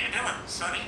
you doing, Sonny?